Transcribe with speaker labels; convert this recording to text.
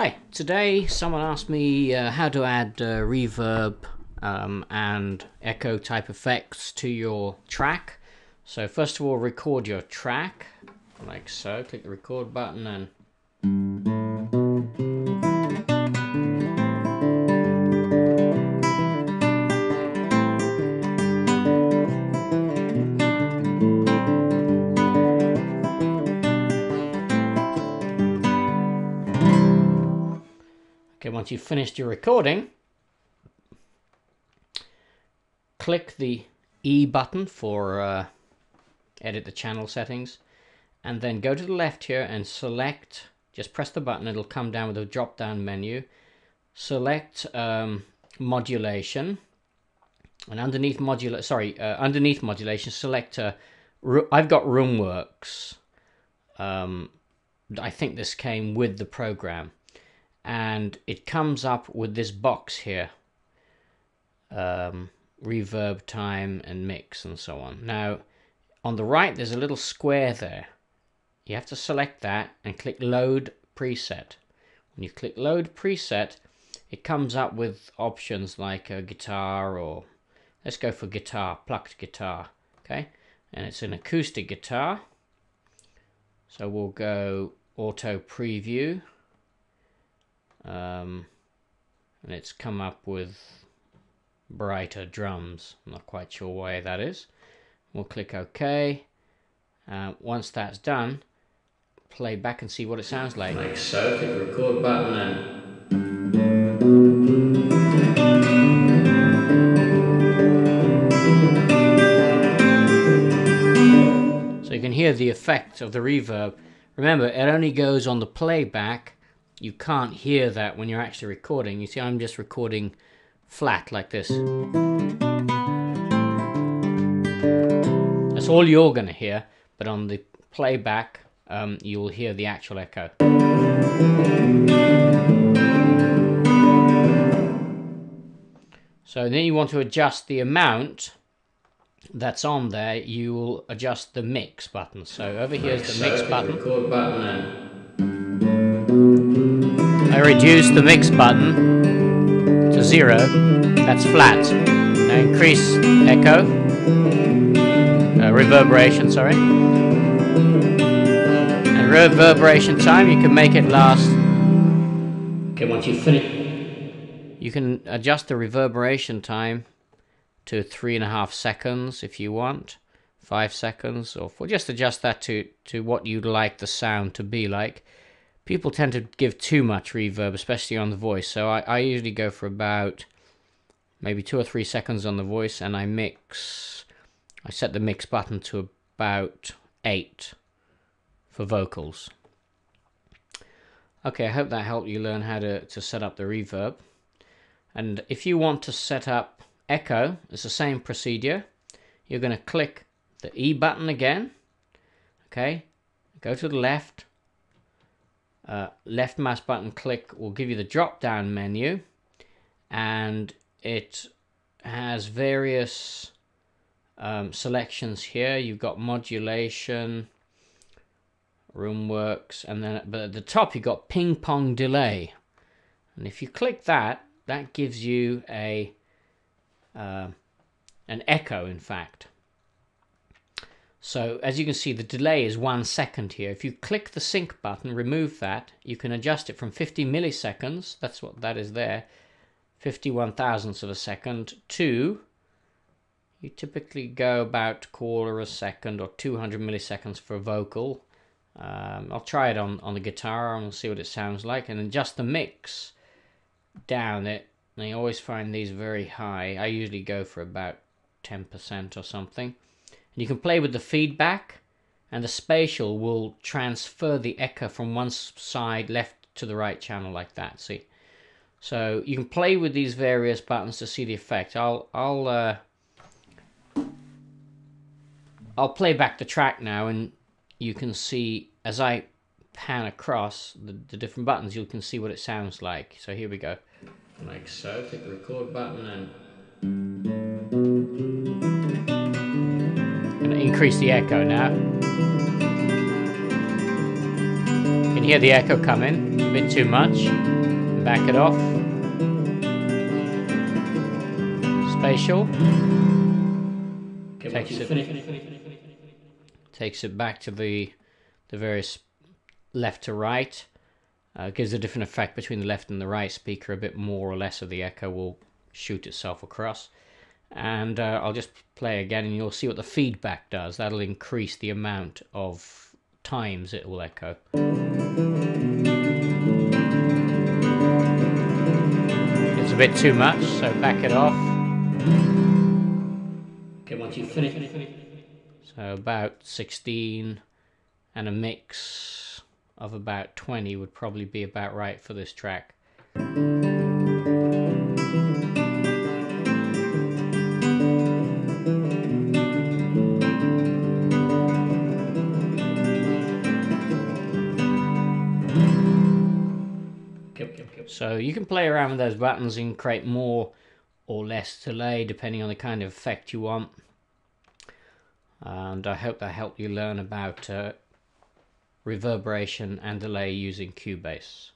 Speaker 1: Hi, today someone asked me uh, how to add uh, reverb um, and echo type effects to your track. So first of all, record your track, like so. Click the record button and once you've finished your recording, click the E button for uh, edit the channel settings, and then go to the left here and select, just press the button, it'll come down with a drop down menu. Select um, modulation, and underneath modulation, sorry, uh, underneath modulation, select, uh, I've got Roomworks. Um, I think this came with the program and it comes up with this box here. Um, reverb time and mix and so on. Now on the right there's a little square there. You have to select that and click load preset. When you click load preset it comes up with options like a guitar or let's go for guitar plucked guitar okay? And it's an acoustic guitar. So we'll go auto preview um, and it's come up with brighter drums. I'm not quite sure why that is. We'll click OK. Uh, once that's done, play back and see what it sounds like. Like so, click the record button and So you can hear the effect of the reverb. Remember, it only goes on the playback you can't hear that when you're actually recording. You see, I'm just recording flat like this. That's all you're going to hear, but on the playback, um, you'll hear the actual echo. So then you want to adjust the amount that's on there, you will adjust the mix button. So over here is the mix button. I reduce the mix button to zero. That's flat. Now increase echo, uh, reverberation, sorry. And reverberation time, you can make it last. Okay, once you finish, you can adjust the reverberation time to three and a half seconds if you want, five seconds, or just adjust that to to what you'd like the sound to be like people tend to give too much reverb, especially on the voice. So I, I usually go for about maybe two or three seconds on the voice and I mix, I set the mix button to about eight for vocals. Okay, I hope that helped you learn how to, to set up the reverb. And if you want to set up echo, it's the same procedure. You're going to click the E button again. Okay, go to the left, uh, left mouse button click will give you the drop down menu and it has various um, selections here. You've got modulation roomworks and then but at the top you've got ping pong delay. And if you click that that gives you a uh, an echo in fact so as you can see, the delay is one second here. If you click the sync button, remove that, you can adjust it from 50 milliseconds, that's what that is there, 51 thousandths of a second, to, you typically go about quarter a second or 200 milliseconds for a vocal. Um, I'll try it on, on the guitar and we'll see what it sounds like. And adjust the mix down it. And always find these very high. I usually go for about 10% or something. You can play with the feedback and the spatial will transfer the echo from one side left to the right channel like that see? So you can play with these various buttons to see the effect. I'll I'll uh, I'll play back the track now and you can see as I pan across the, the different buttons you can see what it sounds like. So here we go. Like so. Click the record button and increase the echo now. You can hear the echo coming. a bit too much. Back it off. Spatial. Takes it, takes it back to the the various left to right. Uh, gives a different effect between the left and the right speaker. A bit more or less of the echo will shoot itself across. And uh, I'll just play again and you'll see what the feedback does. That'll increase the amount of times it will echo. It's a bit too much, so back it off.
Speaker 2: Okay, once you finish.
Speaker 1: So about 16 and a mix of about 20 would probably be about right for this track. So you can play around with those buttons and create more or less delay depending on the kind of effect you want. And I hope that helped you learn about uh, reverberation and delay using Cubase.